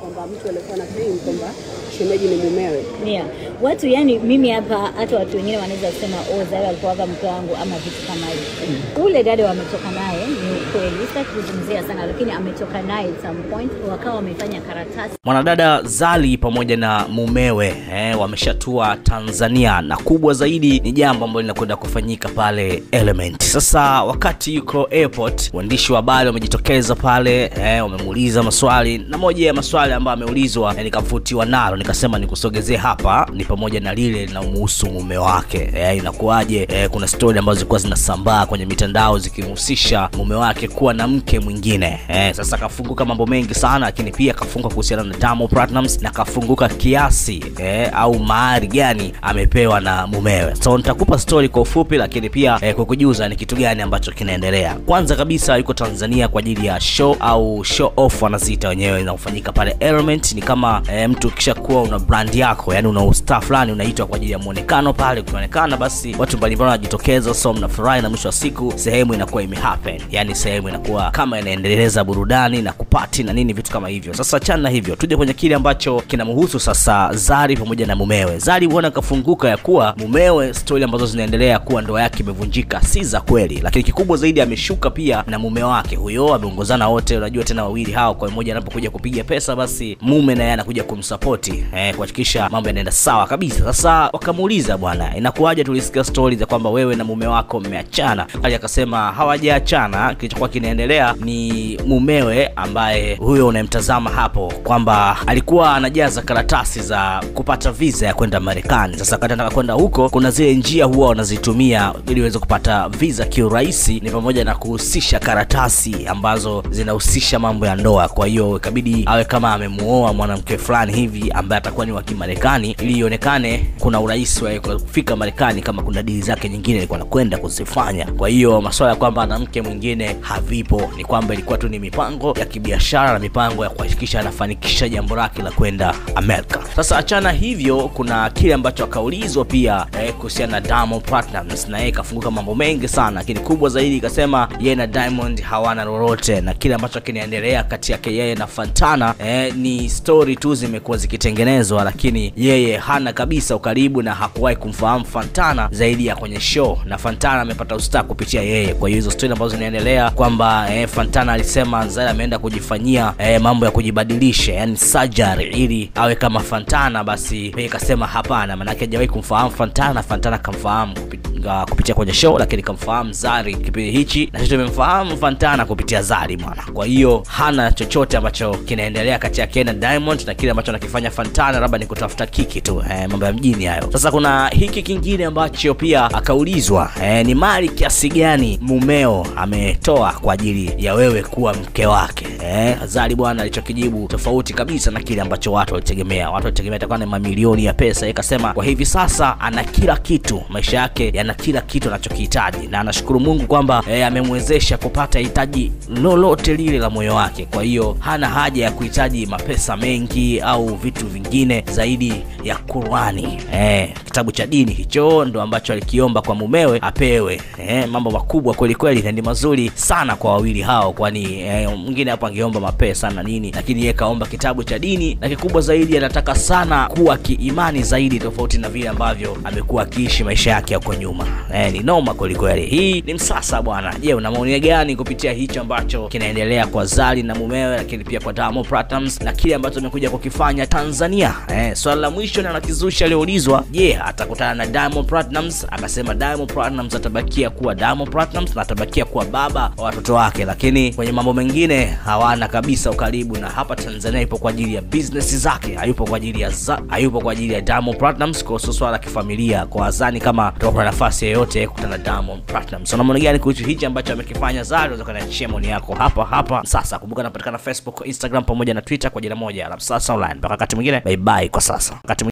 kwamba mtu alikuwa na claim kwamba shemeji ni mumewe. Yeah. Watu yani, mimi hapa, hata watu wengine wanaweza kusema oh, Zari alikuwaga mke wangu ama vitu kama hivyo. Ule dada wametoka naye, ni ukweli, sitaki kuzungumzia sana, lakini ametoka naye at some point, wakawa wamefanya karatasi Mwanadada Zari pamoja na mumewe eh, wameshatua Tanzania na kubwa zaidi ni jambo ambalo linakwenda kufanyika pale Element. Sasa wakati yuko airport, waandishi wa habari wamejitokeza pale eh, wamemuuliza maswali na moja ya maswali ambayo ameulizwa na nikavutiwa nalo nikasema nikusogezee hapa ni pamoja na lile linalomuhusu mume wake. E, inakuwaje? E, kuna stori ambazo zilikuwa zinasambaa kwenye mitandao zikimhusisha mume wake kuwa na mke mwingine. E, sasa kafunguka mambo mengi sana lakini pia kafunguka kuhusiana na Diamond Platnumz na kafunguka kiasi e, au mahari gani amepewa na mumewe. So nitakupa stori kwa ufupi lakini pia e, kukujuza ni kitu gani ambacho kinaendelea. Kwanza kabisa yuko Tanzania kwa ajili ya show au show off wanaziita wenyewe inayofanyika pale Element ni kama eh, mtu ukishakuwa una brand yako yani una usta fulani unaitwa kwa ajili ya muonekano pale. Ukionekana basi watu mbalimbali wanajitokeza so mnafurahi na mwisho wa siku sehemu inakuwa imehappen yani sehemu inakuwa kama inaendeleza burudani na kupati na nini vitu kama hivyo. Sasa chana na hivyo. Tuje kwenye kile ambacho kinamhusu sasa Zari pamoja na mumewe. Zari huona kafunguka ya kuwa mumewe stori ambazo zinaendelea kuwa ndoa yake imevunjika si za kweli. Lakini kikubwa zaidi ameshuka pia na mume wake. Huyo ameongozana wote unajua tena wawili hao kwa mmoja anapokuja kupiga pesa basi mume naye anakuja kumsapoti eh, kuhakikisha mambo yanaenda sawa kabisa. Sasa wakamuuliza bwana inakuwaje? Tulisikia stori za kwamba wewe na mume wako mmeachana. Ali akasema hawajaachana. Kilichokuwa kinaendelea ni mumewe ambaye huyo unayemtazama hapo kwamba alikuwa anajaza karatasi za kupata visa ya kwenda marekani. Sasa wakati anataka kwenda huko kuna zile njia huwa wanazitumia ili uweze kupata visa kiurahisi. Ni pamoja na kuhusisha karatasi ambazo zinahusisha mambo ya ndoa. Kwa hiyo ikabidi awe kama amemuoa mwanamke fulani hivi ambaye atakuwa ni wa kimarekani ili ionekane kuna urahisi wa kufika marekani kama kuna dili zake nyingine alikuwa anakwenda kuzifanya. Kwa hiyo maswala ya kwamba ana mke mwingine havipo ni kwamba ilikuwa tu ni mipango ya kibiashara na mipango ya kuhakikisha anafanikisha jambo lake la kwenda amerika. Sasa achana hivyo kuna kile ambacho akaulizwa pia eh, kuhusiana na Diamond Platnumz na yeye kafunguka mambo mengi sana lakini kubwa zaidi ikasema yeye na Diamond hawana lolote na kile ambacho kinaendelea kati yake yeye na Fantana eh, ni story tu zimekuwa zikitengenezwa lakini yeye hana kabisa ukaribu na hakuwahi kumfahamu Fantana zaidi ya kwenye show. Na Fantana amepata ustaa kupitia yeye. Kwa hiyo hizo story ambazo zinaendelea kwamba eh, Fantana alisema Zari ameenda kujifanyia eh, mambo ya kujibadilisha yani surgery ili awe kama Fantana basi yeye kasema hapana maanake hajawahi kumfahamu Fantana. Fantana kamfahamu kupi- kupitia kwenye show lakini kamfahamu Zari kipindi hichi na tumemfahamu Fantana kupitia Zari mwana. Kwa hiyo hana chochote ambacho kinaendelea kati yake na Diamond na kile ambacho anakifanya Fantana labda ni kutafuta kiki tu eh, mambo ya mjini hayo. Sasa kuna hiki kingine ambacho pia akaulizwa eh, ni mali kiasi gani mumeo ametoa kwa ajili ya wewe kuwa mke wake? Eh, Zari bwana alichokijibu tofauti kabisa na kile ambacho watu walitegemea. Watu walitegemea itakuwa ni mamilioni ya pesa. Yeye kasema kwa hivi sasa ana kila kitu. Maisha yake yana kila kitu anachokihitaji. Na anashukuru Mungu kwamba e, amemwezesha kupata hitaji lolote lile la moyo wake. Kwa hiyo hana haja ya kuhitaji mapesa mengi au vitu vingine zaidi ya Qurani. Eh, kitabu cha dini hicho ndo ambacho alikiomba kwa mumewe apewe. Eh, mambo makubwa kweli kweli na ni mazuri sana kwa wawili hao kwani eh, mwingine hapo angeomba mapesa na nini lakini yeye kaomba kitabu cha dini na kikubwa zaidi anataka sana kuwa kiimani zaidi tofauti na vile ambavyo amekuwa akiishi maisha yake huko nyuma. Eh, ni noma kweli kweli. Hii ni msasa bwana. Je una maoni gani kupitia hicho ambacho kinaendelea kwa Zari na mumewe lakini pia kwa Platnumz na kile ambacho amekuja kukifanya Tanzania? Eh, swala la mwisho na nakizusha aliyoulizwa je atakutana na Diamond Platnumz akasema Diamond Platnumz atabakia kuwa Diamond Platnumz na atabakia kuwa baba wa watoto wake lakini kwenye mambo mengine hawana kabisa ukaribu na hapa Tanzania ipo kwa ajili ya business zake hayupo kwa ajili ya za, hayupo kwa ajili ya Diamond Platnumz kuhusu swala la kifamilia. Kwa wazani kama tutakuwa na nafasi yoyote kukutana na Diamond Platnumz. Una maoni gani kuhusu hichi ambacho amekifanya? Zari unaweza kuniachia maoni yako hapa hapa. Sasa kumbuka napatikana Facebook Instagram pamoja na Twitter kwa jina moja. La Msasa Online. Mpaka wakati mwingine. Bye bye kwa sasa. Wakati